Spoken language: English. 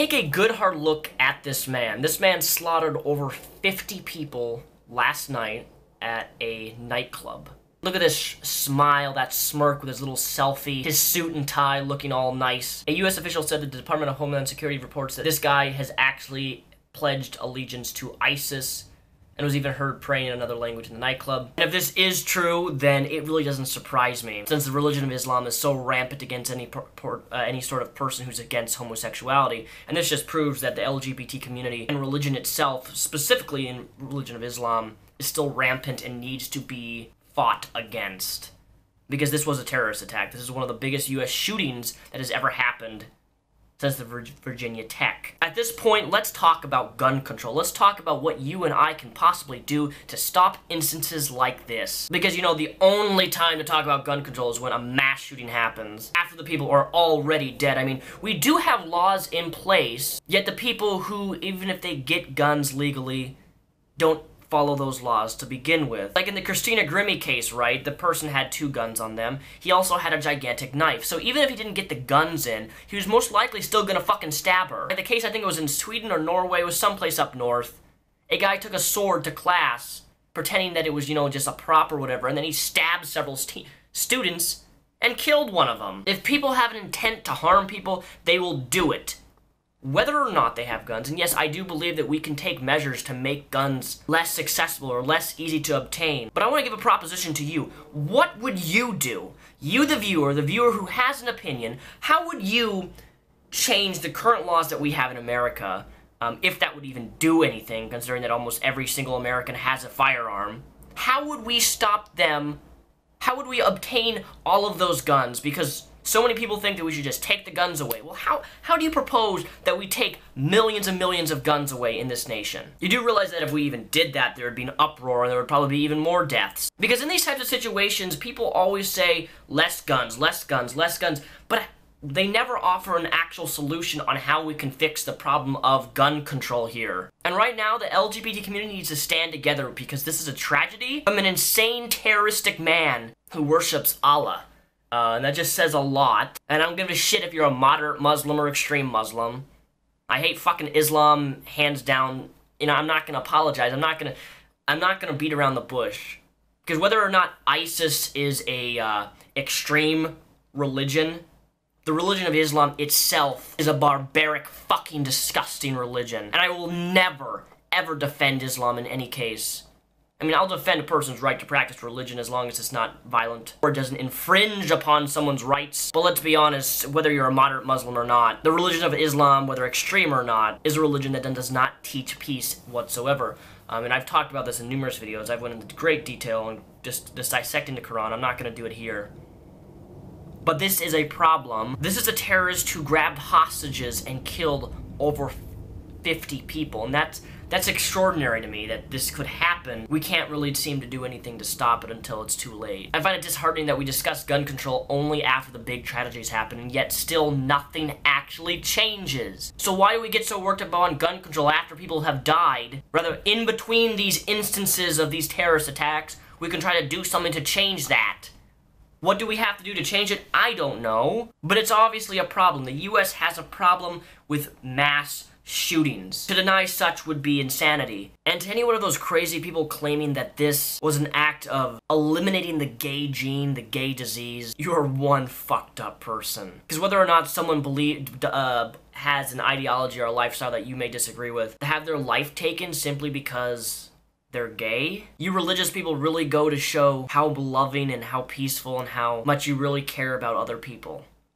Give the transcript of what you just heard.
Take a good hard look at this man. This man slaughtered over 50 people last night at a nightclub. Look at this smile, that smirk with his little selfie, his suit and tie looking all nice. A U.S. official said that the Department of Homeland Security reports that this guy has actually pledged allegiance to ISIS and was even heard praying in another language in the nightclub. And if this is true, then it really doesn't surprise me, since the religion of Islam is so rampant against any uh, any sort of person who's against homosexuality. And this just proves that the LGBT community and religion itself, specifically in religion of Islam, is still rampant and needs to be fought against. Because this was a terrorist attack. This is one of the biggest U.S. shootings that has ever happened since the Virginia Tech. At this point, let's talk about gun control. Let's talk about what you and I can possibly do to stop instances like this. Because, you know, the only time to talk about gun control is when a mass shooting happens, after the people are already dead. I mean, we do have laws in place, yet the people who, even if they get guns legally, don't follow those laws to begin with. Like in the Christina Grimmie case, right, the person had two guns on them. He also had a gigantic knife. So even if he didn't get the guns in, he was most likely still gonna fucking stab her. In the case, I think it was in Sweden or Norway, was someplace up north. A guy took a sword to class, pretending that it was, you know, just a prop or whatever, and then he stabbed several students and killed one of them. If people have an intent to harm people, they will do it whether or not they have guns, and yes, I do believe that we can take measures to make guns less accessible or less easy to obtain. But I want to give a proposition to you. What would you do? You, the viewer, the viewer who has an opinion, how would you change the current laws that we have in America, um, if that would even do anything, considering that almost every single American has a firearm? How would we stop them? How would we obtain all of those guns? Because so many people think that we should just take the guns away. Well, how, how do you propose that we take millions and millions of guns away in this nation? You do realize that if we even did that, there would be an uproar and there would probably be even more deaths. Because in these types of situations, people always say, less guns, less guns, less guns, but they never offer an actual solution on how we can fix the problem of gun control here. And right now, the LGBT community needs to stand together because this is a tragedy from an insane terroristic man who worships Allah. Uh, and that just says a lot. And I don't give a shit if you're a moderate Muslim or extreme Muslim. I hate fucking Islam, hands down. You know, I'm not gonna apologize. I'm not gonna, I'm not gonna beat around the bush. Because whether or not ISIS is a uh, extreme religion, the religion of Islam itself is a barbaric, fucking disgusting religion. And I will never, ever defend Islam in any case. I mean, I'll defend a person's right to practice religion as long as it's not violent or doesn't infringe upon someone's rights. But let's be honest, whether you're a moderate Muslim or not, the religion of Islam, whether extreme or not, is a religion that does not teach peace whatsoever. Um, and I've talked about this in numerous videos. I've went into great detail and just, just dissecting the Quran. I'm not going to do it here. But this is a problem. This is a terrorist who grabbed hostages and killed over 50 people. And that's that's extraordinary to me that this could happen. We can't really seem to do anything to stop it until it's too late. I find it disheartening that we discuss gun control only after the big tragedies happen, and yet still nothing actually changes. So why do we get so worked up on gun control after people have died? Rather, in between these instances of these terrorist attacks, we can try to do something to change that. What do we have to do to change it? I don't know. But it's obviously a problem. The US has a problem with mass shootings. To deny such would be insanity. And to any one of those crazy people claiming that this was an act of eliminating the gay gene, the gay disease, you're one fucked up person. Because whether or not someone believe, uh, has an ideology or a lifestyle that you may disagree with, to have their life taken simply because they're gay? You religious people really go to show how loving and how peaceful and how much you really care about other people.